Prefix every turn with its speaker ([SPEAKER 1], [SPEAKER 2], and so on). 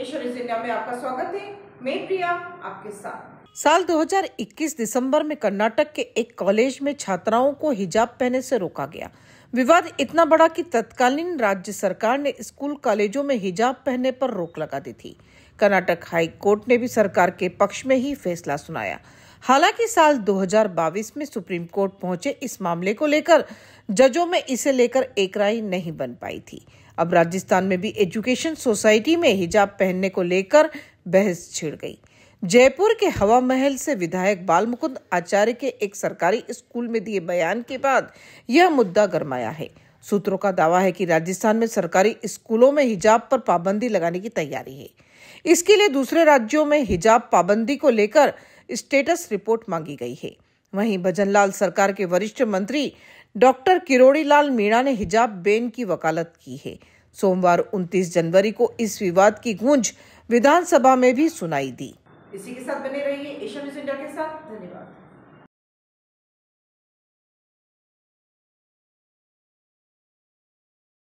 [SPEAKER 1] आपका स्वागत है। मैं प्रिया, आपके साथ।
[SPEAKER 2] साल 2021 दिसंबर में कर्नाटक के एक कॉलेज में छात्राओं को हिजाब पहने से रोका गया। विवाद इतना बड़ा कि तत्कालीन राज्य सरकार ने स्कूल कॉलेजों में हिजाब पहनने पर रोक लगा दी थी। कर्नाटक हाई कोर्ट ने भी सरकार के पक्ष में ही फैसला सुनाया। हालाँकि साल 2022 में सुप्रीम कोर्ट पहुँचे इस मामले को लेकर, जजों में इसे लेकर एक राय नहीं बन पाई थी। अब राजस्थान में भी एजुकेशन सोसाइटी में हिजाब पहनने को लेकर बहस छिड़ गई। जयपुर के हवा महल से विधायक बाल मुकुंद आचार्य के एक सरकारी स्कूल में दिए बयान के बाद यह मुद्दा गरमाया है। सूत्रों का दावा है कि राजस्थान में सरकारी स्कूलों में हिजाब पर पाबंदी लगाने की तैयारी है। इसके लिए दूसरे राज्यों में हिजाब पाबंदी को लेकर स्टेटस रिपोर्ट मांगी गई है। वहीं भजनलाल सरकार के वरिष्ठ मंत्री डॉक्टर किरोड़ी लाल मीणा ने हिजाब बेन की वकालत की है। सोमवार 29 जनवरी को इस विवाद की गूंज विधानसभा में भी सुनाई दी।
[SPEAKER 1] इसी के साथ बने रहिए एशिया न्यूज़ इंडिया के साथ। धन्यवाद।